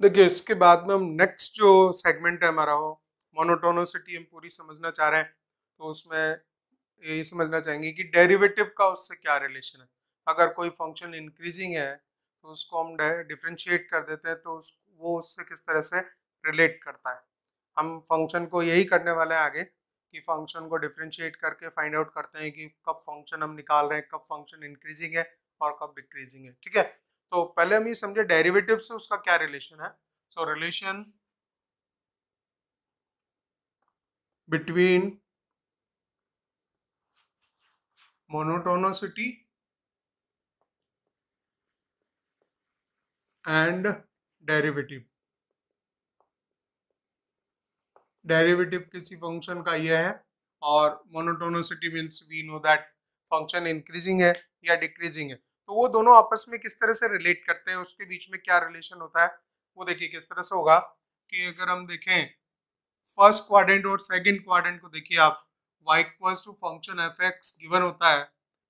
देखिए, इसके बाद में हम नेक्स्ट जो सेगमेंट है हमारा वो मोनोटोनोसिटी हम पूरी समझना चाह रहे हैं तो उसमें यही समझना चाहेंगे कि डेरिवेटिव का उससे क्या रिलेशन है। अगर कोई फ़ंक्शन इंक्रीजिंग है तो उसको हम डिफ्रेंशिएट कर देते हैं तो उस, वो उससे किस तरह से रिलेट करता है। हम फ़ंक्शन को यही करने वाले हैं आगे, कि फ़ंक्शन को डिफ्रेंशिएट करके फाइंड आउट करते हैं कि कब फ़ंक्शन हम निकाल रहे हैं, कब फ़ंक्शन इंक्रीजिंग है और कब डिक्रीजिंग है, ठीक है? तो पहले हम ये समझे डेरिवेटिव से उसका क्या रिलेशन है? So relation between monotonicity and derivative derivative किसी फ़ंक्शन का यह है और monotonicity means we know that function increasing है या डिक्रीजिंग है। तो वो दोनों आपस में किस तरह से रिलेट करते हैं, उसके बीच में क्या रिलेशन होता है, वो देखिए किस तरह से होगा कि अगर हम देखें फ़र्स्ट क्वाड्रेंट और सेकंड क्वाड्रेंट को देखिए आप, y equals to function F X given होता है,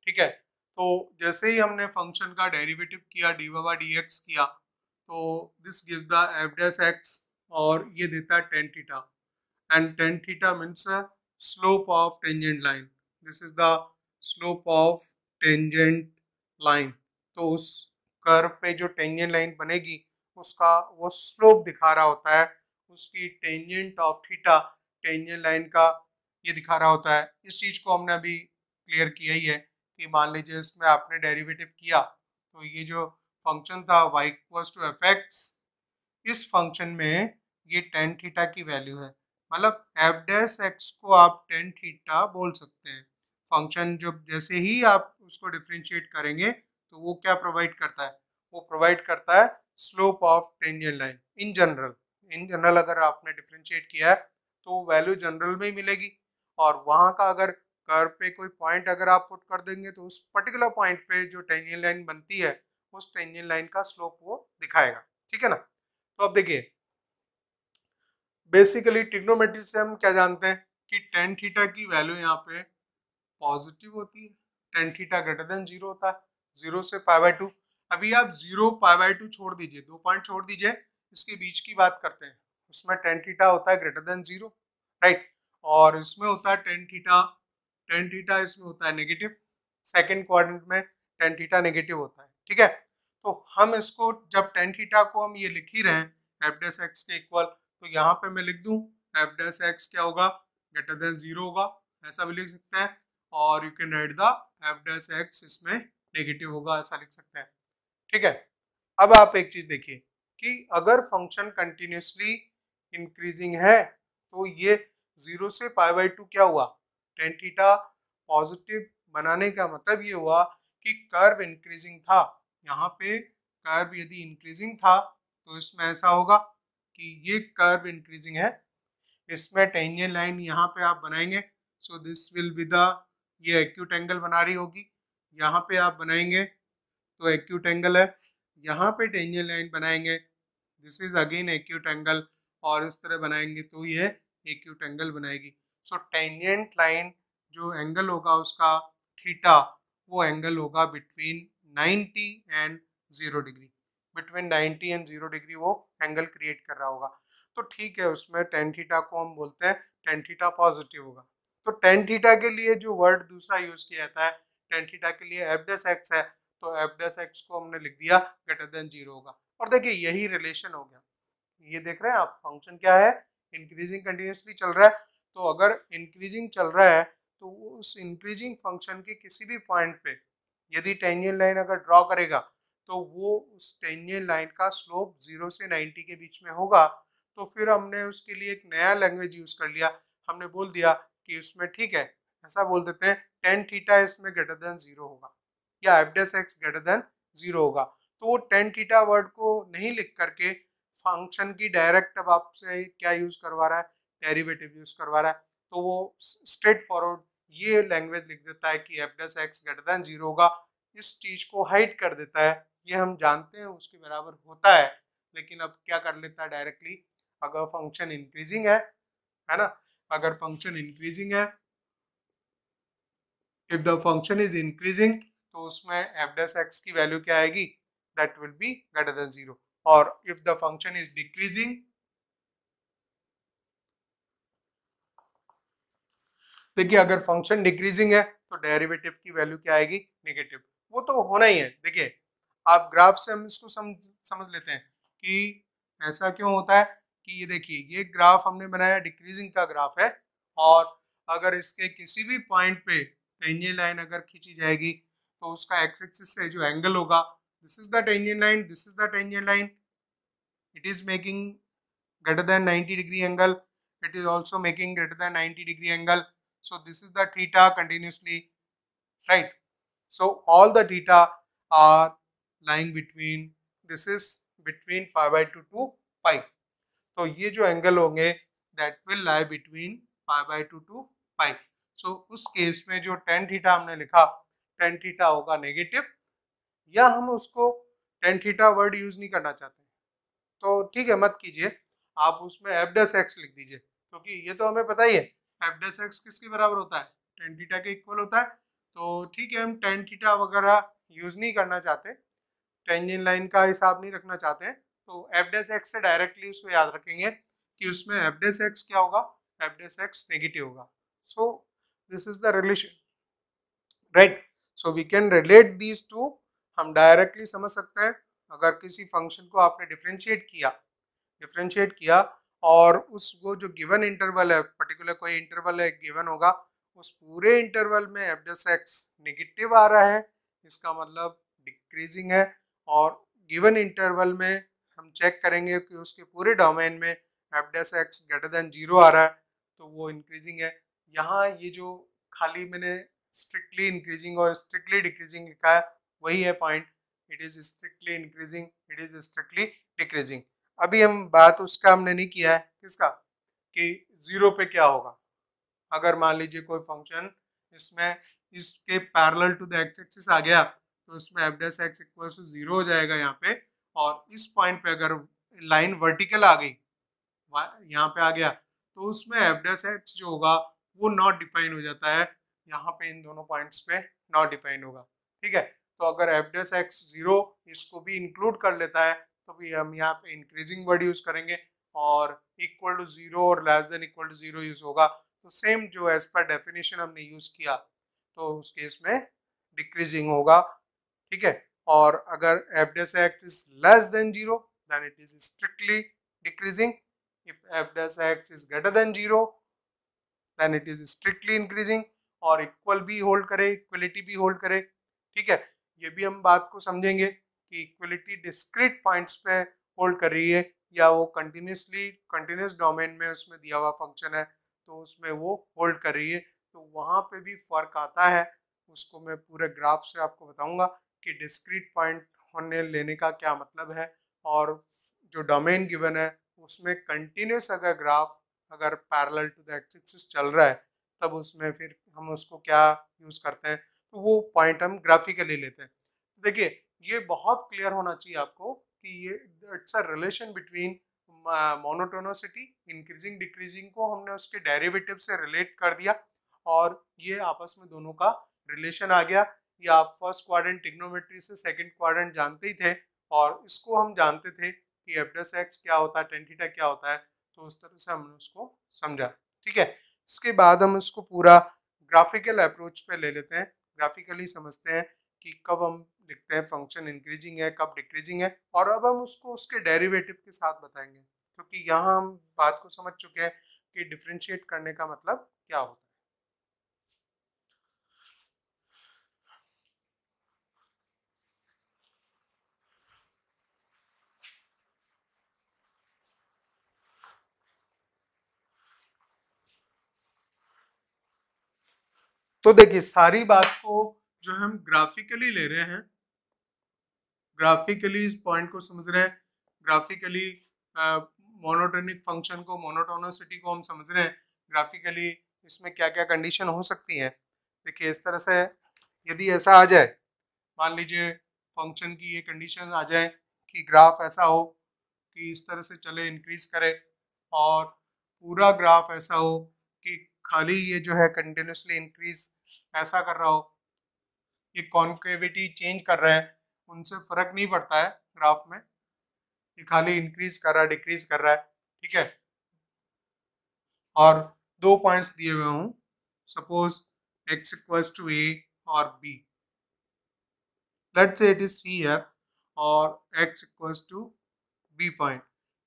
ठीक है? तो जैसे ही हमने फ़ंक्शन का डेरिवेटिव किया डी बाई डी एक्स किया तो this give the F dash X और ये देता है tan theta and tan theta means a slope of tangent line. This is the slope of line तो उस कर्व पे जो टेंजेंट लाइन बनेगी, उसका वो स्लोप दिखा रहा होता है। उसकी tangent of theta tangent line का ये दिखा रहा होता है। इस चीज़ को हमने अभी क्लियर किया ही है कि मान लीजिए इसमें आपने डेरिवेटिव किया तो ये जो फ़ंक्शन था y equals to F X इस फ़ंक्शन में ये टेन थीटा की वैल्यू है। मतलब एफ़ डैश एक्स को आप टेन थीटा बोल सकते हैं। फ़ंक्शन जब जैसे ही आप उसको डिफ्रेंशिएट करेंगे तो वो क्या प्रोवाइड करता है? वो प्रोवाइड करता है slope of tangent line in general in general अगर आपने डिफ्रेंशिएट किया है तो वैल्यू जनरल में ही मिलेगी। और वहाँ का अगर कर्व पे कोई पॉइंट अगर आप पुट कर देंगे तो उस पर्टिकुलर पॉइंट पे जो टेंजेंट लाइन बनती है, उस टेंजेंट लाइन का स्लोप वो दिखाएगा। ठीक है ना? तो अब देखिए बेसिकली टिग्नोमेट्री से हम क्या जानते हैं कि टेन थीटा की वैल्यू यहाँ पे पॉजिटिव होती है tan theta greater than zero होता है ज़ीरो से पाई बाई टू अभी आप ज़ीरो पाई बाई टू छोड़ दीजिए, दो पॉइंट छोड़ दीजिए, इसके बीच की बात करते हैं। उसमें टेन थीटा होता है ग्रेटर देन ज़ीरो राइट और इसमें होता है टेन थीटा टेन थीटा इसमें होता है नेगेटिव सेकेंड क्वाड्रेंट में टेन थीटा नेगेटिव होता है, ठीक है? तो हम इसको, जब टेन थीटा को हम ये लिख ही रहे हैं एफ़ डेस एक्स के इक्वल तो यहाँ पे मैं लिख दूँ एफ़ डैश एक्स क्या होगा? ग्रेटर देन ज़ीरो होगा, ऐसा भी लिख सकते हैं। और you can write the f dash x इसमें नेगेटिव होगा, ऐसा लिख सकते हैं। ठीक है? अब आप एक चीज़ देखिए कि अगर फ़ंक्शन कंटिन्यूसली इंक्रीजिंग है तो ये ज़ीरो से पाई बाई टू क्या हुआ? टेन थीटा पॉजिटिव बनाने का मतलब ये हुआ कि कर्व इंक्रीजिंग था। यहाँ पे कर्व यदि इंक्रीजिंग था तो इसमें ऐसा होगा कि ये कर्व इंक्रीजिंग है। इसमें टेंजेंट लाइन यहाँ पे आप बनाएँगे। So this will be the ये एक्यूट एंगल बना रही होगी। यहाँ पे आप बनाएँगे तो एक्यूट एंगल है। यहाँ पे टेंजेंट लाइन बनाएँगे। This is again acute angle और इस तरह बनाएँगे तो ये एक्यूट एंगल बनाएगी। सो टेंजेंट लाइन जो एंगल होगा उसका थीटा वो एंगल होगा between 90 and zero degree between 90 and zero degree वो एंगल क्रिएट कर रहा होगा। तो ठीक है, उसमें टेन थीटा को हम बोलते हैं टेन थीटा पॉजिटिव होगा। तो टेन थीटा के लिए जो वर्ड दूसरा यूज़ किया जाता है टेन थीटा के लिए एफ़ डेस एक्स है तो एफ़ डेस एक्स को हमने लिख दिया ग्रेटर देन ज़ीरो होगा। और देखिए, यही रिलेशन हो गया। ये देख रहे हैं आप फ़ंक्शन क्या है? इंक्रीजिंग कंटिन्यूसली चल रहा है। तो अगर इंक्रीजिंग चल रहा है तो उस इंक्रीजिंग फ़ंक्शन के किसी भी पॉइंट पे यदि टेंजेंट लाइन अगर ड्रॉ करेगा तो वो उस टेंजेंट लाइन का स्लोप ज़ीरो से नाइन्टी के बीच में होगा। तो फिर हमने उसके लिए एक नया लैंग्वेज यूज़ कर लिया। हमने बोल दिया कि उसमें ठीक है, ऐसा बोल देते हैं टेन थीटा इसमें ग्रेटर देन ज़ीरो होगा, या f dash x greater than zero होगा। तो वो टेन थीटा वर्ड को नहीं लिख करके फ़ंक्शन की डायरेक्ट अब आपसे क्या यूज़ करवा रहा है? डेरिवेटिव यूज़ करवा रहा है। तो वो स्ट्रेट फॉरवर्ड ये लैंग्वेज लिख देता है कि f dash x greater than zero होगा, इस चीज़ को हाइड कर देता है। ये हम जानते हैं, उसके बराबर होता है, लेकिन अब क्या कर लेता है डायरेक्टली अगर फ़ंक्शन इंक्रीजिंग है है ना? अगर फ़ंक्शन इंक्रीजिंग है if the function is increasing तो उसमें एफ़ डेस एक्स की वैल्यू क्या आएगी? That will be greater than zero और if the function is decreasing देखिए अगर फ़ंक्शन डिक्रीजिंग है तो डेरिवेटिव की वैल्यू क्या आएगी? नेगेटिव वो तो होना ही है। देखिए, आप ग्राफ से हम इसको समझ समझ लेते हैं कि ऐसा क्यों होता है? कि ये देखिए, ये ग्राफ हमने बनाया, डिक्रीजिंग का ग्राफ है और अगर इसके किसी भी पॉइंट पे टेंजन लाइन अगर खींची जाएगी तो उसका एक्स एक्सिस से जो एंगल होगा this is the tangent line this is the tangent line. It is making greater than 90 degree angle it is also making greater than 90 degree angle so this is the theta continuously right so all the theta are lying between this is between five by two two five तो ये जो angle होंगे that will lie between pi by two two pi so उस case में जो tan theta हमने लिखा tan theta होगा नेगेटिव या हम उसको टेन थीटा वर्ड यूज़ नहीं करना चाहते। तो ठीक है, मत कीजिए। आप उसमें एफ़ डस एक्स लिख दीजिए, क्योंकि ये तो हमें पता ही है। एफ़ डस एक्स किसके बराबर होता है? टेन थीटा के इक्वल होता है। तो ठीक है, हम टेन थीटा वगैरह यूज़ नहीं करना चाहते। टेंजेंट लाइन का हिसाब नहीं रखना चाहते। हैं तो एफ़ डेस एक्स से डायरेक्टली उसको याद रखेंगे कि उसमें एफ़ डेस एक्स क्या होगा? एफ़ डेस एक्स नेगेटिव होगा। So this is the relation right so we can relate these to हम डायरेक्टली समझ सकते हैं। अगर किसी फ़ंक्शन को आपने डिफ्रेंशिएट किया डिफ्रेंशिएट किया, और उस वो जो गिवन इंटरवल है पर्टिकुलर कोई इंटरवल है गिवन होगा, उस पूरे इंटरवल में एफ़ डेस एक्स नेगेटिव आ रहा है। इसका मतलब डिक्रीजिंग है, और गिवन इंटरवल में चेक करेंगे कि उसके पूरे डोमेन में f dash x greater than zero आ रहा है तो वो इंक्रीजिंग है। यहाँ ये जो खाली मैंने स्ट्रिक्टली इंक्रीजिंग और स्ट्रिक्टली डिक्रीजिंग लिखा है, वही है point it is strictly increasing it is strictly decreasing अभी हम बात उसका हमने नहीं किया है, किसका? कि ज़ीरो पे क्या होगा? अगर मान लीजिए कोई फ़ंक्शन इसमें, इसके parallel to the x axis आ गया तो इसमें f dash x equal to zero हो जाएगा यहाँ पे। और इस पॉइंट पे अगर लाइन वर्टिकल आ गई यहाँ पे आ गया तो उसमें एफ़ डेस एक्स जो होगा, वो नॉट डिफाइन हो जाता है। यहाँ पे इन दोनों पॉइंट्स पे नॉट डिफाइन होगा। ठीक है? तो अगर एफ़ डेस एक्स ज़ीरो इसको भी इंक्लूड कर लेता है तो भी हम यहाँ पे इंक्रीजिंग वर्ड यूज़ करेंगे और इक्वल टू ज़ीरो और less than equal to zero use होगा। तो सेम जो एज पर डेफिनेशन हमने यूज़ किया तो उस केस में डिक्रीजिंग होगा। ठीक है? और अगर f dash x is less than zero then it is strictly decreasing if f dash x is greater than zero then it is strictly increasing और इक्वल भी होल्ड करे इक्वलिटी भी होल्ड करे। ठीक है? ये भी हम बात को समझेंगे कि इक्वलिटी डिस्क्रिट पॉइंट्स पे होल्ड कर रही है या वो कंटिन्यूसली कंटिन्यूस डोमेन में उसमें दिया हुआ फ़ंक्शन है तो उसमें वो होल्ड कर रही है। तो वहाँ पे भी फ़र्क आता है, उसको मैं पूरे ग्राफ से आपको बताऊँगा। कि डिस्क्रीट पॉइंट होने लेने का क्या मतलब है? और जो डोमेन गिवन है, उसमें कंटिन्यूस अगर ग्राफ अगर पैरेलल टू द एक्सिस चल रहा है, तब उसमें फिर हम उसको क्या यूज़ करते हैं? तो वो पॉइंट हम ग्राफिकली लेते हैं। देखिए, ये बहुत क्लियर होना चाहिए आपको कि ये it's a relation between monotonicity increasing decreasing को हमने उसके डेरिवेटिव से रिलेट कर दिया और ये आपस में दोनों का रिलेशन आ गया। या आप फ़र्स्ट क्वाड्रेंट टिग्नोमेट्री से सेकंड क्वाड्रेंट जानते ही थे और इसको हम जानते थे कि एफ़ डस एक्स क्या होता है टेन थीटा क्या होता है तो उस तरह से हमने उसको समझा। ठीक है? इसके बाद हम इसको पूरा ग्राफिकल अप्रोच पे ले लेते हैं। ग्राफिकली समझते हैं कि कब हम लिखते हैं फ़ंक्शन इंक्रीजिंग है, कब डिक्रीजिंग है और अब हम उसको उसके डेरिवेटिव के साथ बताएँगे। क्योंकि यहाँ हम बात को समझ चुके हैं कि डिफ्रेंशिएट करने का मतलब क्या होता है। तो देखिए, सारी बात को जो हम ग्राफिकली ले रहे हैं ग्राफिकली इस पॉइंट को समझ रहे हैं ग्राफिकली मोनोटोनिक फ़ंक्शन को मोनोटोनोसिटी को हम समझ रहे हैं ग्राफिकली इसमें क्या क्या कंडीशन हो सकती है। देखिए, इस तरह से यदि ऐसा आ जाए, मान लीजिए फ़ंक्शन की ये कंडीशन आ जाए कि ग्राफ ऐसा हो कि इस तरह से चले इंक्रीज करे और पूरा ग्राफ ऐसा हो कि खाली ये जो है कंटिन्यूसली इंक्रीज ऐसा कर रहा हो ये कॉन्केविटी चेंज कर रहा है, उनसे फ़र्क नहीं पड़ता है ग्राफ में। ये खाली इंक्रीज कर रहा है डिक्रीज कर रहा है, ठीक है? और दो पॉइंट्स दिए हुए हूँ। Suppose x equals to a और b let's say it is c here और x equals to b point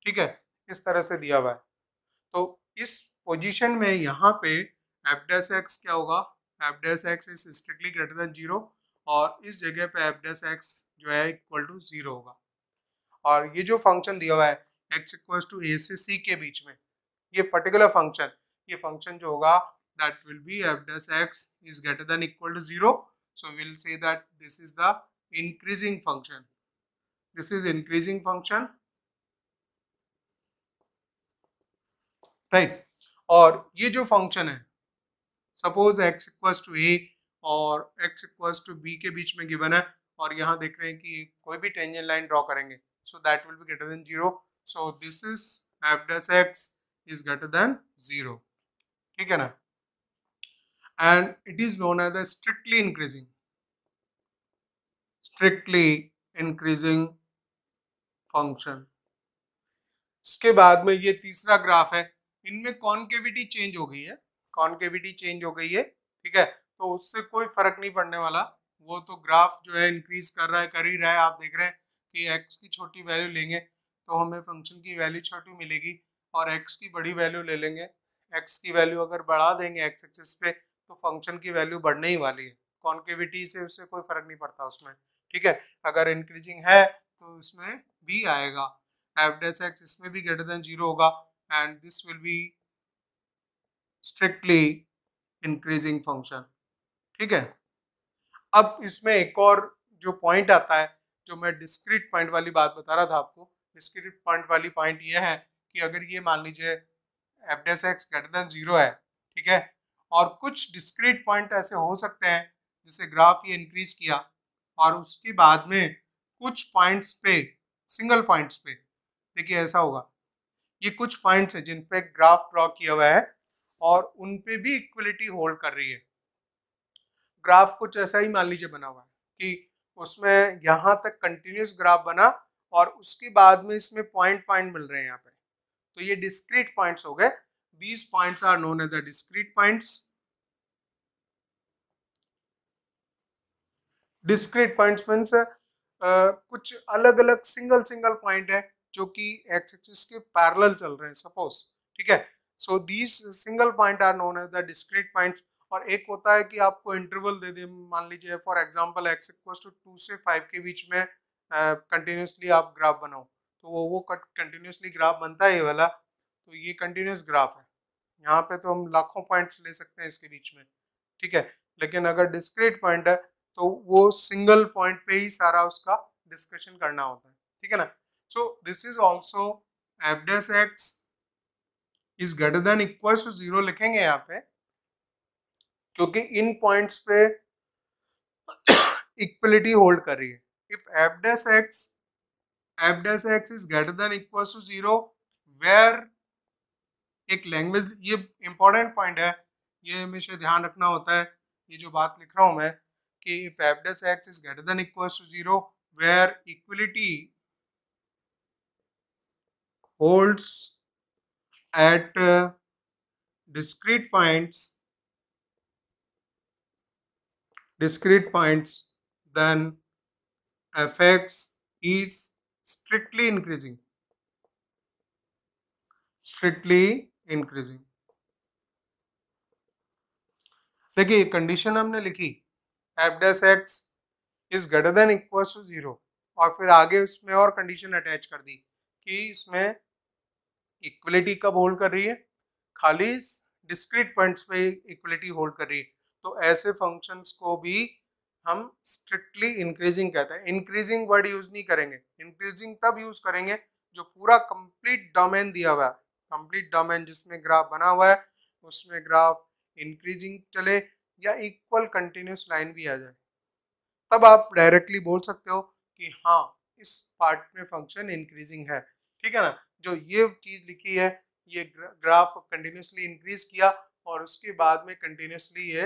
ठीक है? इस तरह से दिया हुआ है। तो इस पोजीशन में यहाँ पे एफ़ एक्स क्या होगा? F dash x is strictly greater than zero और इस जगह पे एफ़ डेस एक्स जो है इक्वल टू ज़ीरो होगा। और ये जो फ़ंक्शन दिया हुआ है एक्स इक्वल्स टू ए से सी के बीच में, ये पर्टिकुलर फ़ंक्शन ये फ़ंक्शन जो होगा will be f dash x is greater than equal to 0 so we'll say that this is the increasing function this is increasing function right? और ये जो फ़ंक्शन है suppose x equals to a और x equals to b के बीच में given है और यहाँ देख रहे हैं कि कोई भी टेंजेंट लाइन ड्रॉ करेंगे so that will be greater than zero so this is f x is greater than zero ठीक है ना? And it is known as the strictly increasing. Strictly increasing इसके बाद में ये तीसरा ग्राफ है, इनमें कॉन्केविटी चेंज हो गई है। कॉन्केविटी चेंज हो गई है, ठीक है? तो उससे कोई फ़र्क नहीं पड़ने वाला। वो तो ग्राफ जो है इंक्रीज कर रहा है, कर ही रहा है। आप देख रहे हैं कि एक्स की छोटी वैल्यू लेंगे तो हमें फ़ंक्शन की वैल्यू छोटी मिलेगी और एक्स की बड़ी वैल्यू ले लेंगे। एक्स की वैल्यू अगर बढ़ा देंगे एक्स एक्सिस पे तो फ़ंक्शन की वैल्यू बढ़ने ही वाली है। कॉन्केविटी से उससे कोई फ़र्क नहीं पड़ता उसमें, ठीक है? अगर इंक्रीजिंग है तो इसमें भी आएगा। एफ़ डेस एक्स इसमें भी ग्रेटर देन ज़ीरो होगा and this will be strictly increasing function ठीक है? अब इसमें एक और जो पॉइंट आता है, जो मैं डिस्क्रीट पॉइंट वाली बात बता रहा था आपको डिस्क्रीट पॉइंट वाली पॉइंट ये है कि अगर ये मान लीजिए f dash x greater than zero है, ठीक है? और कुछ डिस्क्रीट पॉइंट ऐसे हो सकते हैं, जैसे ग्राफ ये इंक्रीज किया और उसके बाद में कुछ पॉइंट्स पे सिंगल पॉइंट्स पे, देखिए ऐसा होगा। ये कुछ पॉइंट्स है जिन पे ग्राफ ड्रॉ किया हुआ है और उन पे भी इक्वलिटी होल्ड कर रही है। ग्राफ कुछ ऐसा ही मान लीजिए बना हुआ है कि उसमें यहाँ तक कंटिन्यूस ग्राफ बना और उसके बाद में इसमें पॉइंट पॉइंट मिल रहे हैं यहाँ पे। तो ये डिस्क्रीट पॉइंट्स हो गए। Points are known as the discrete points discrete points means uh, कुछ अलग अलग सिंगल सिंगल पॉइंट है जो कि एक्स एक्सिस के पैरेलल चल रहे हैं सपोज़ ठीक है? So these single point are known as the discrete points और एक होता है कि आपको इंटरवल दे दे मान लीजिए for example x equal to two से फाइव के बीच में कंटिन्यूसली uh, आप ग्राफ बनाओ। तो वो वो कंटिन्यूसली ग्राफ बनता है ये वाला। तो ये कंटिन्यूस ग्राफ है। यहाँ पे तो हम लाखों पॉइंट्स ले सकते हैं इसके बीच में। ठीक है? लेकिन अगर डिस्क्रीट पॉइंट है तो वो सिंगल पॉइंट पे ही सारा उसका डिस्कशन करना होता है। ठीक है ना? So this is also f dash x is greater than equal to zero लिखेंगे यहाँ पे, क्योंकि इन पॉइंट्स पे इक्वलिटी होल्ड कर रही है। If f dash x f dash x is greater than equal to zero where एक लैंग्वेज ये इंपॉर्टेंट पॉइंट है, ये हमेशा ध्यान रखना होता है, ये जो बात लिख रहा हूँ मैं, कि if f dash x is greater than equal to zero where equality holds at uh, discrete points discrete points then fx is strictly increasing strictly increasing देखिए कंडीशन हमने लिखी f dash x is greater than equal to zero और फिर आगे उसमें और condition attach कर दी कि इसमें इक्वलिटी कब होल्ड कर रही है? खाली डिस्क्रीट पॉइंट्स पे इक्वलिटी होल्ड कर रही है। तो ऐसे फ़ंक्शंस को भी हम स्ट्रिक्टली इंक्रीजिंग कहते हैं। इंक्रीजिंग वर्ड यूज़ नहीं करेंगे। इंक्रीजिंग तब यूज़ करेंगे जो पूरा कंप्लीट डोमेन दिया हुआ है। कंप्लीट डोमेन जिसमें ग्राफ बना हुआ है, उसमें ग्राफ इंक्रीजिंग चले या इक्वल कंटिन्यूस लाइन भी आ जाए। तब आप डायरेक्टली बोल सकते हो कि हाँ इस पार्ट में फ़ंक्शन इंक्रीजिंग है। ठीक है ना? जो ये चीज़ लिखी है, ये ग्राफ कंटिन्यूसली इंक्रीज किया और उसके बाद में कंटिन्यूसली ये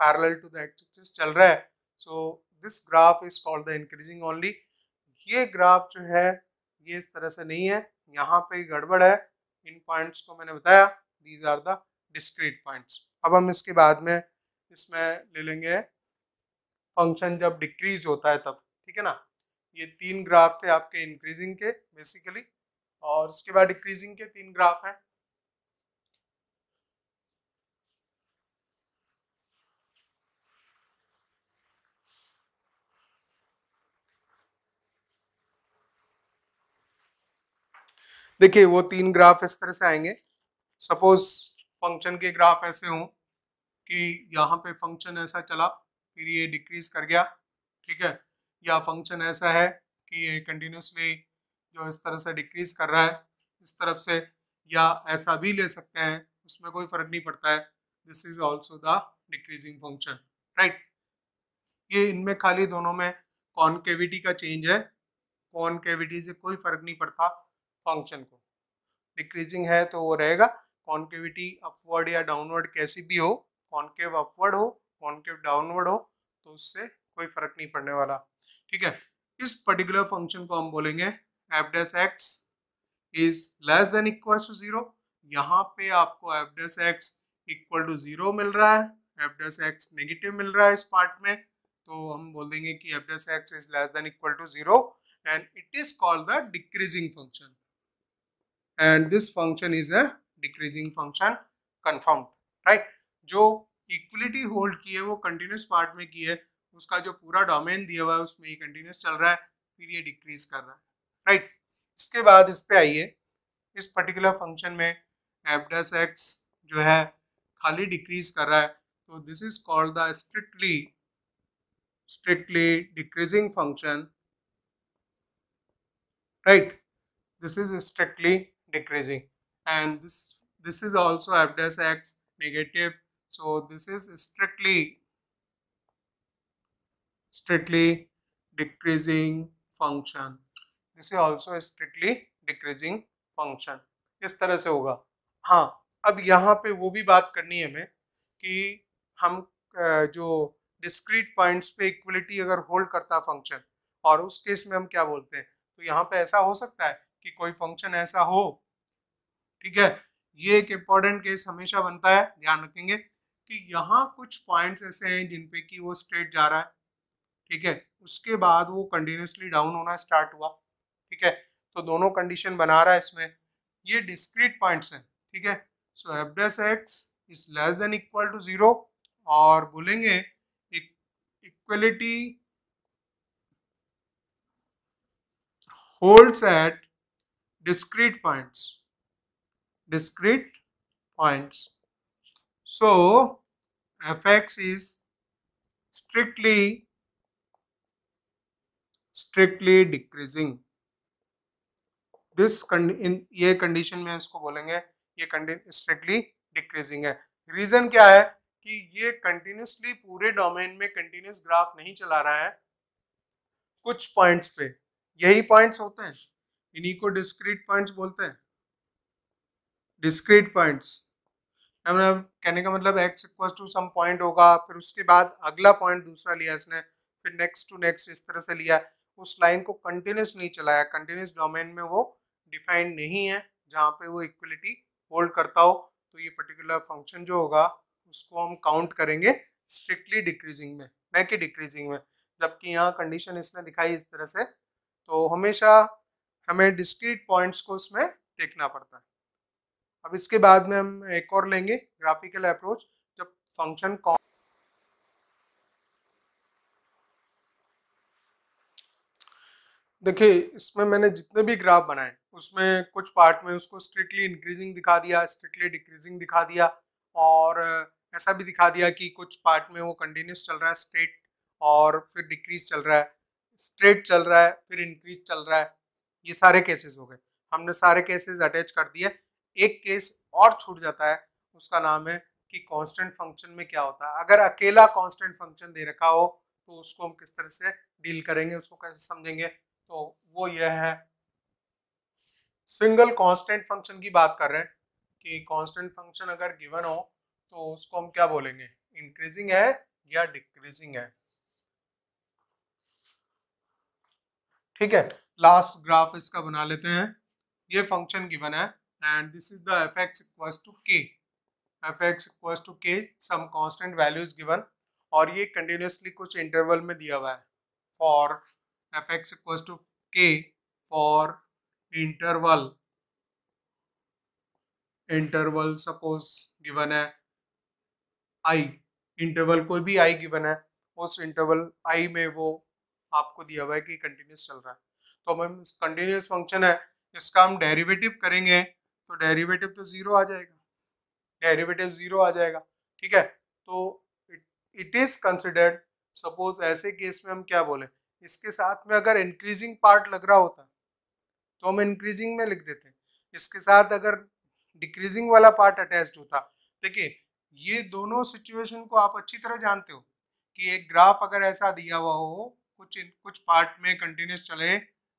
पैरेलल टू द एक्सिस चल रहा है। So this graph is called the increasing only ये ग्राफ जो है, ये इस तरह से नहीं है। यहाँ पे गड़बड़ है। इन पॉइंट्स को मैंने बताया। These are the discrete points अब हम इसके बाद में इसमें ले लेंगे फ़ंक्शन जब डिक्रीज होता है तब, ठीक है ना? ये तीन ग्राफ थे आपके इंक्रीजिंग के बेसिकली और उसके बाद डिक्रीजिंग के तीन ग्राफ हैं। देखिए, वो तीन ग्राफ इस तरह से आएँगे। सपोज़ फ़ंक्शन के ग्राफ ऐसे हों कि यहाँ पे फ़ंक्शन ऐसा चला, फिर ये डिक्रीज कर गया, ठीक है? या फ़ंक्शन ऐसा है कि ये कंटिन्यूसली जो इस तरह से डिक्रीज कर रहा है, इस तरफ़ से, या ऐसा भी ले सकते हैं, उसमें कोई फ़र्क नहीं पड़ता है। This is also the decreasing function right ये इनमें खाली दोनों में कॉनकेविटी का चेंज है। कॉनकेविटी से कोई फ़र्क नहीं पड़ता फ़ंक्शन को। डिक्रीजिंग है तो वो रहेगा। कॉन्केविटी अपवर्ड या डाउनवर्ड कैसी भी हो कॉन्केव अपवर्ड हो कॉन्केव डाउनवर्ड हो तो उससे कोई फ़र्क नहीं पड़ने वाला। ठीक है, इस पर्टिकुलर फ़ंक्शन को हम बोलेंगे f dash x is less than equal to zero यहाँ पे आपको f dash x equal to zero मिल रहा है एफ़ डेस एक्स नेगेटिव मिल रहा है इस पार्ट में तो हम बोल देंगे कि f dash x is less than equal to zero and it is called the decreasing function and this function is a decreasing function confirmed, right? जो इक्वलिटी होल्ड की है, वो कंटिन्यूस पार्ट में की है, उसका जो पूरा डोमेन दिया हुआ है, उसमें ये कंटिन्यूस चल रहा है, फिर ये डिक्रीज कर रहा है। राइट इसके बाद इस पे आइए। इस पर्टिकुलर फ़ंक्शन में एफ़ डस एक्स जो है खाली डिक्रीज कर रहा है। तो this is called the strictly strictly decreasing function right this is strictly and this this is also f dash x negative. So this is strictly strictly decreasing function. Is also a strictly decreasing function. इस तरह से होगा। हाँ अब यहाँ पे वो भी बात करनी है हमें कि हम जो डिस्क्रीट पॉइंट्स पे इक्वलिटी अगर होल्ड करता फ़ंक्शन और उस केस में हम क्या बोलते हैं? तो यहाँ पे ऐसा हो सकता है कि कोई फ़ंक्शन ऐसा हो, ठीक है? ये एक इंपॉर्टेंट केस हमेशा बनता है, ध्यान रखेंगे कि यहाँ कुछ पॉइंट्स ऐसे हैं जिन पे कि वो स्ट्रेट जा रहा है, ठीक है? उसके बाद वो कंटिन्यूसली डाउन होना स्टार्ट हुआ। ठीक है? तो दोनों कंडीशन बना रहा है इसमें। ये डिस्क्रीट पॉइंट्स हैं, ठीक है? सो f dash x is less than equal to zero और बोलेंगे equality holds at discrete points discrete points so f x is strictly strictly decreasing this in ये कंडीशन में इसको बोलेंगे, ये स्ट्रिक्टली डिक्रीजिंग है। रीजन क्या है कि ये कंटिन्यूसली पूरे डोमेन में कंटिन्यूस ग्राफ नहीं चला रहा है कुछ पॉइंट्स पे। यही पॉइंट्स होते हैं। इन्हीं को डिस्क्रीट पॉइंट्स बोलते हैं। डिस्क्रीट पॉइंट्स मतलब कहने का मतलब x equal to some point होगा, फिर उसके बाद अगला पॉइंट दूसरा लिया इसने, फिर नेक्स्ट टू नेक्स्ट इस तरह से लिया। उस लाइन को कंटिन्यूस नहीं चलाया। कंटिन्यूस डोमेन में वो डिफाइंड नहीं है, जहाँ पे वो इक्वलिटी होल्ड करता हो तो ये पर्टिकुलर फ़ंक्शन जो होगा, उसको हम काउंट करेंगे स्ट्रिक्टली डिक्रीजिंग में। न कि डिक्रीजिंग में? जबकि यहाँ कंडीशन इसने दिखाई इस तरह से तो हमेशा हमें डिस्क्रीट पॉइंट्स को उसमें देखना पड़ता है। अब इसके बाद में हम एक और लेंगे ग्राफिकल अप्रोच जब फ़ंक्शन देखिए, इसमें मैंने जितने भी ग्राफ बनाए उसमें कुछ पार्ट में उसको स्ट्रिक्टली इंक्रीजिंग दिखा दिया स्ट्रिक्टली डिक्रीजिंग दिखा दिया और ऐसा भी दिखा दिया कि कुछ पार्ट में वो कंटिन्यूस चल रहा है स्ट्रेट और फिर डिक्रीज चल रहा है स्ट्रेट चल रहा है, फिर इंक्रीज चल रहा है। ये सारे केसेस हो गए। हमने सारे केसेस अटैच कर दिए। एक केस और छूट जाता है, उसका नाम है कि कांस्टेंट फ़ंक्शन में क्या होता है। अगर अकेला कांस्टेंट फ़ंक्शन दे रखा हो तो उसको हम किस तरह से डील करेंगे, उसको कैसे समझेंगे? तो वो यह है सिंगल कांस्टेंट फ़ंक्शन की बात कर रहे हैं कि कांस्टेंट फ़ंक्शन अगर गिवन हो तो उसको हम क्या बोलेंगे? इंक्रीजिंग है या डिक्रीजिंग है? ठीक है लास्ट ग्राफ इसका बना लेते हैं। ये फ़ंक्शन गिवन है and this is the f x equals to k f x equals to k some constant values given और ये कंटिन्यूसली कुछ इंटरवल में दिया हुआ है। For f x equals to k for interval interval suppose given है I interval कोई भी आई गिवन है, उस इंटरवल आई में वो आपको दिया हुआ है कि कंटिन्यूस चल रहा है। तो हम कंटिन्यूस फ़ंक्शन है, इसका हम डेरिवेटिव करेंगे तो डेरिवेटिव तो ज़ीरो आ जाएगा। डेरिवेटिव ज़ीरो आ जाएगा, ठीक है? तो इट इज़ कंसिडर्ड सपोज़ ऐसे केस में हम क्या बोले? इसके साथ में अगर इंक्रीजिंग पार्ट लग रहा होता तो हम इंक्रीजिंग में लिख देते इसके साथ अगर डिक्रीजिंग वाला पार्ट अटैच्ड होता, देखिए, ये दोनों सिचुएशन को आप अच्छी तरह जानते हो कि एक ग्राफ अगर ऐसा दिया हुआ हो, कुछ कुछ पार्ट में कंटिन्यूस चले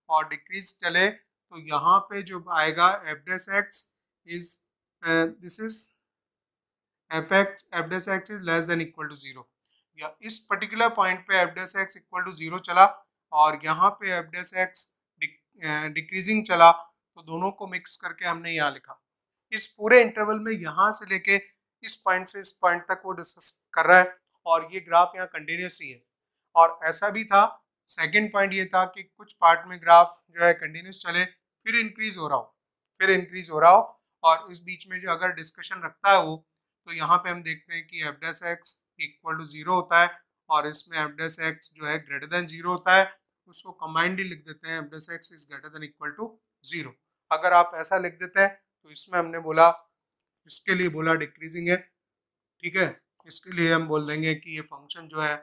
और डिक्रीज चले तो यहाँ पे जो आएगा f dash x is this is f x f dash x is less than equal to zero या इस पर्टिकुलर पॉइंट पे f dash x equal to zero चला और यहाँ पे एफ़ डेस एक्स डिक्रीजिंग चला तो दोनों को मिक्स करके हमने यहाँ लिखा। इस पूरे इंटरवल में यहाँ से लेके इस पॉइंट से इस पॉइंट तक वो डिस्कस कर रहा है और ये ग्राफ यहाँ कंटिन्यूस ही है। और ऐसा भी था सेकेंड पॉइंट ये था कि कुछ पार्ट में ग्राफ जो है कंटिन्यूस चले, फिर इंक्रीज हो रहा हो, फिर इंक्रीज हो रहा हो और इस बीच में जो अगर डिस्कशन रखता है वो तो यहाँ पे हम देखते हैं कि f dash x equal to zero होता है और इसमें एफ़ डेस एक्स जो है ग्रेटर देन ज़ीरो होता है उसको कमाइंडली लिख देते हैं dash x is greater than equal to zero अगर आप ऐसा लिख देते हैं तो इसमें हमने बोला, इसके लिए बोला डिक्रीजिंग है, ठीक है? इसके लिए हम बोल देंगे कि ये फ़ंक्शन जो है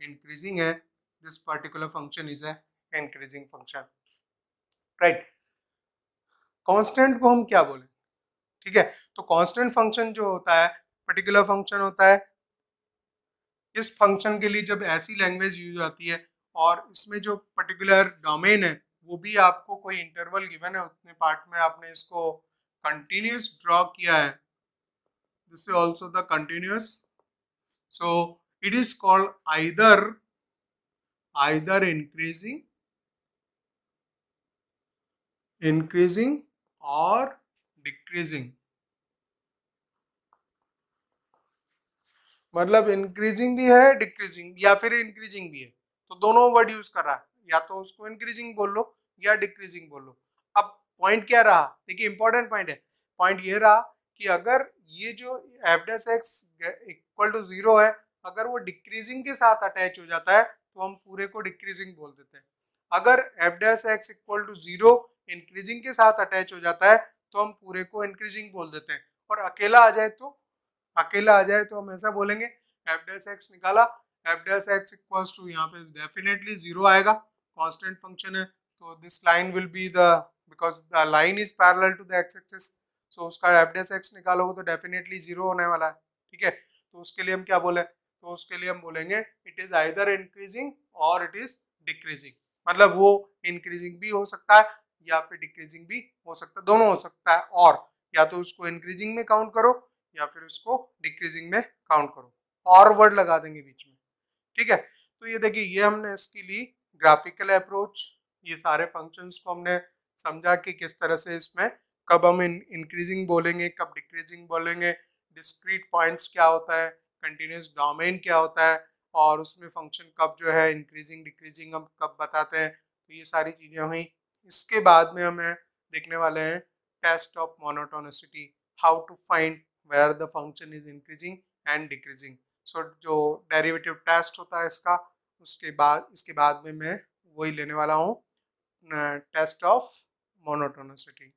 इंक्रीजिंग है this particular function is a increasing function right constant को हम क्या बोले? ठीक है? तो कांस्टेंट फ़ंक्शन जो होता है पर्टिकुलर फ़ंक्शन होता है, इस फ़ंक्शन के लिए जब ऐसी लैंग्वेज यूज़ आती है और इसमें जो पर्टिकुलर डोमेन है, वो भी आपको कोई इंटरवल गिवन है उतने पार्ट में आपने इसको कंटिन्यूस ड्रॉ किया है। This is also the continuous so it is called either either increasing increasing or decreasing. मतलब इंक्रीजिंग भी है डिक्रीजिंग या फिर इंक्रीजिंग भी है। तो दोनों वर्ड यूज़ कर रहा है। या तो उसको इंक्रीजिंग बोल लो या डिक्रीजिंग बोल लो। अब पॉइंट क्या रहा? देखिए इंपॉर्टेंट पॉइंट है। पॉइंट ये रहा कि अगर ये जो f dash x equal to zero है, अगर वो डिक्रीजिंग के साथ अटैच हो जाता है तो हम पूरे को डिक्रीजिंग बोल देते हैं। अगर f dash x equal to zero increasing के साथ अटैच हो जाता है तो हम पूरे को इंक्रीजिंग बोल देते हैं। और अकेला आ जाए तो अकेला आ जाए तो हम ऐसा बोलेंगे एफ़ डैश एक्स निकाला f dash x equals to यहाँ पे डेफिनेटली ज़ीरो आएगा। कांस्टेंट फ़ंक्शन है तो this line will be the because the line is parallel to the x axis so उसका एफ़ डैश एक्स निकालोगे तो डेफिनेटली ज़ीरो होने वाला है, ठीक है? तो उसके लिए हम क्या बोले? तो उसके लिए हम बोलेंगे इट इज़ आइदर इंक्रीजिंग और इट इज़ डिक्रीजिंग मतलब वो इंक्रीजिंग भी हो सकता है, या फिर डिक्रीजिंग भी हो सकता है, दोनों हो सकता है और या तो उसको इंक्रीजिंग में काउंट करो, या फिर उसको डिक्रीजिंग में काउंट करो। और वर्ड लगा देंगे बीच में। ठीक है? तो ये देखिए, ये हमने इसकी ली ग्राफिकल अप्रोच ये सारे फ़ंक्शंस को हमने समझा कि किस तरह से इसमें कब हम इन इंक्रीजिंग बोलेंगे, कब डिक्रीजिंग बोलेंगे डिस्क्रीट पॉइंट्स क्या होता है कंटिन्यूस डोमेन क्या होता है, और उसमें फ़ंक्शन कब जो है इंक्रीजिंग डिक्रीजिंग हम कब बताते हैं तो ये सारी चीज़ें हुई। इसके बाद में हमें देखने वाले हैं test of monotonicity how to find where the function is increasing and decreasing so जो डेरिवेटिव टेस्ट होता है इसका, उसके बाद, इसके बाद में मैं वही लेने वाला हूँ टेस्ट ऑफ़ मोनोटोनिसिटी